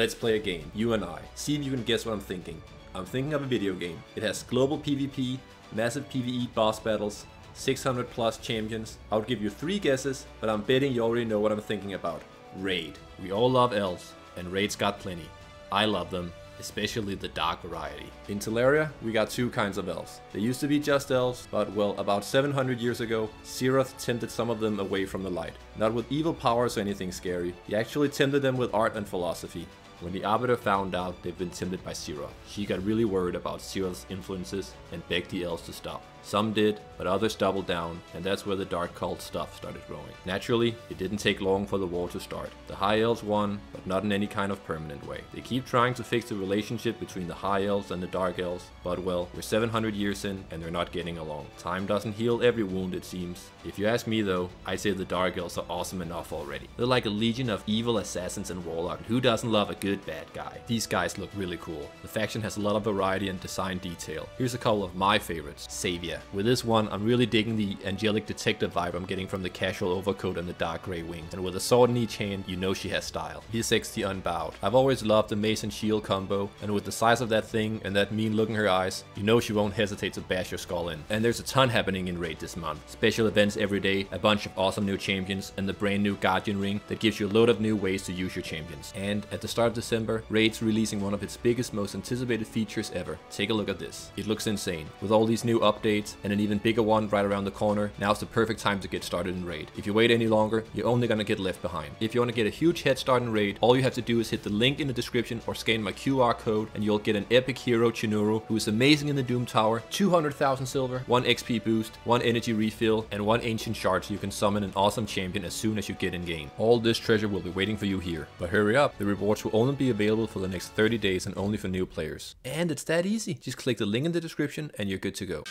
Let's play a game, you and I. See if you can guess what I'm thinking. I'm thinking of a video game. It has global PvP, massive PvE boss battles, 600 plus champions. I'll give you three guesses, but I'm betting you already know what I'm thinking about. Raid. We all love elves, and Raid's got plenty. I love them, especially the dark variety. In Teleria, we got two kinds of elves. They used to be just elves, but well, about 700 years ago, Sirath tempted some of them away from the light. Not with evil powers or anything scary, he actually tempted them with art and philosophy. When the Arbiter found out they'd been tempted by Sira, she got really worried about Sira's influences and begged the elves to stop. Some did, but others doubled down, and that's where the dark cult stuff started growing. Naturally, it didn't take long for the war to start. The High Elves won, but not in any kind of permanent way. They keep trying to fix the relationship between the High Elves and the Dark Elves, but well, we're 700 years in, and they're not getting along. Time doesn't heal every wound, it seems. If you ask me though, I say the Dark Elves are awesome enough already. They're like a legion of evil assassins and warlocks. Who doesn't love a good bad guy? These guys look really cool. The faction has a lot of variety and design detail. Here's a couple of my favorites. Savior. With this one, I'm really digging the angelic detective vibe I'm getting from the casual overcoat and the dark grey wings. And with a sword in each hand, you know she has style. Visix the Unbowed. I've always loved the mace and shield combo, and with the size of that thing and that mean look in her eyes, you know she won't hesitate to bash your skull in. And there's a ton happening in Raid this month. Special events every day, a bunch of awesome new champions, and the brand new Guardian ring that gives you a load of new ways to use your champions. And at the start of December, Raid's releasing one of its biggest, most anticipated features ever. Take a look at this. It looks insane. With all these new updates and an even bigger one right around the corner, now's the perfect time to get started in Raid. If you wait any longer, you're only gonna get left behind. If you want to get a huge head start in Raid, all you have to do is hit the link in the description or scan my QR code and you'll get an epic hero Chonoru who is amazing in the Doom Tower, 200,000 silver, 1 XP boost, 1 energy refill, and 1 ancient shard so you can summon an awesome champion as soon as you get in game. All this treasure will be waiting for you here. But hurry up, the rewards will only be available for the next 30 days and only for new players. And it's that easy. Just click the link in the description and you're good to go.